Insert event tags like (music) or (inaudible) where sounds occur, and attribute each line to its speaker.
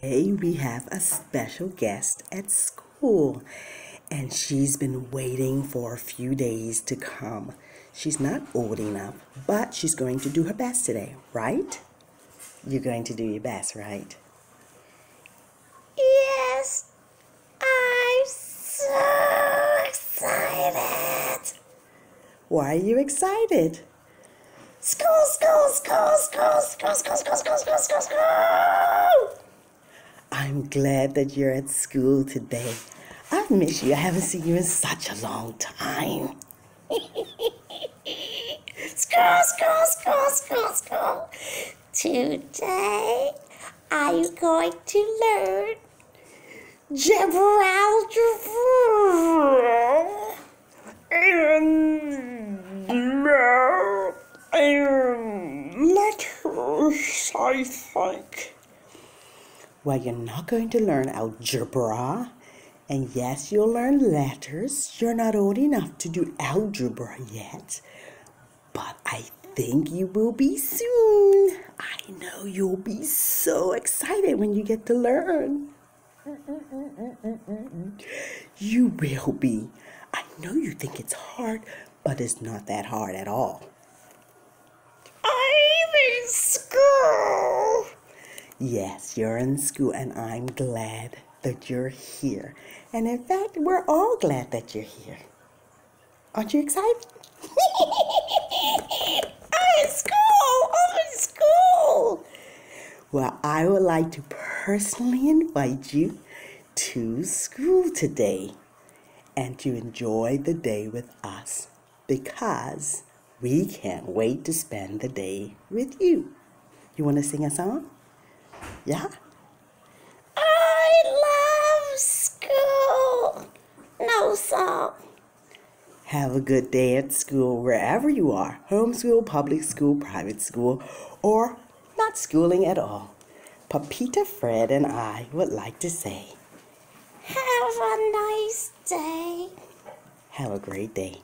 Speaker 1: Today we have a special guest at school and she's been waiting for a few days to come. She's not old enough, but she's going to do her best today, right? You're going to do your best, right?
Speaker 2: Yes, I'm so excited.
Speaker 1: Why are you excited?
Speaker 2: School, school, school, school, school, school, school, school, school, school, school.
Speaker 1: I'm glad that you're at school today. I've missed you. I haven't seen you in such a long time. (laughs)
Speaker 2: School, school, school, school, school. Today, I'm going to learn algebra
Speaker 3: and letters, I think.
Speaker 1: Well, you're not going to learn algebra. And yes, you'll learn letters. You're not old enough to do algebra yet. But I think you will be soon. I know you'll be so excited when you get to learn. You will be. I know you think it's hard, but it's not that hard at all.
Speaker 2: I'm in school.
Speaker 1: Yes, you're in school, and I'm glad that you're here. And in fact, we're all glad that you're here. Aren't you excited? (laughs)
Speaker 2: I'm in school. I'm in school.
Speaker 1: Well, I would like to personally invite you to school today and to enjoy the day with us because we can't wait to spend the day with you. You want to sing a song? Yeah?
Speaker 2: I love school. No song.
Speaker 1: Have a good day at school wherever you are homeschool, public school, private school, or not schooling at all. Puppeta Fred and I would like to say,
Speaker 2: Have a nice day.
Speaker 1: have a great day.